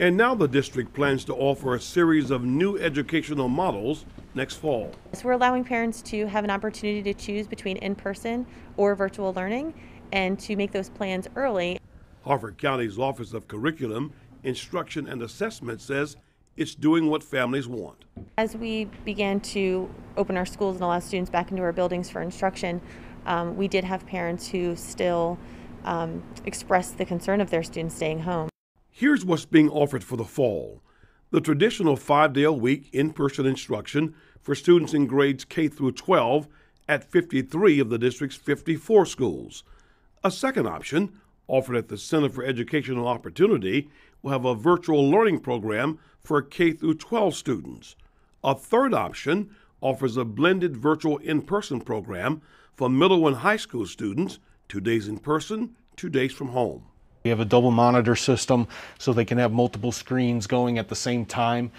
And now the district plans to offer a series of new educational models next fall. So we're allowing parents to have an opportunity to choose between in-person or virtual learning and to make those plans early. Harford County's Office of Curriculum, Instruction and Assessment says it's doing what families want. As we began to open our schools and allow students back into our buildings for instruction, um, we did have parents who still um, expressed the concern of their students staying home. Here's what's being offered for the fall the traditional five day a week in person instruction for students in grades K through 12 at 53 of the district's 54 schools. A second option, offered at the Center for Educational Opportunity, will have a virtual learning program for K through 12 students. A third option offers a blended virtual in person program for middle and high school students, two days in person, two days from home. We have a double monitor system so they can have multiple screens going at the same time.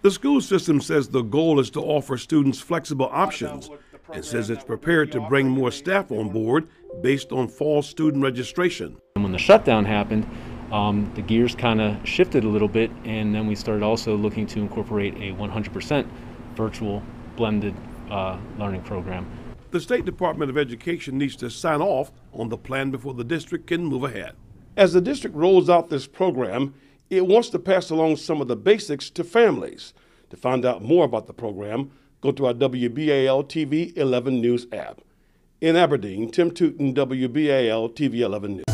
The school system says the goal is to offer students flexible options and says it's prepared to bring more staff on board based on fall student registration. And when the shutdown happened, um, the gears kind of shifted a little bit, and then we started also looking to incorporate a 100% virtual blended uh, learning program. The State Department of Education needs to sign off on the plan before the district can move ahead. As the district rolls out this program, it wants to pass along some of the basics to families. To find out more about the program, go to our WBAL TV 11 News app. In Aberdeen, Tim Tooten, WBAL TV 11 News.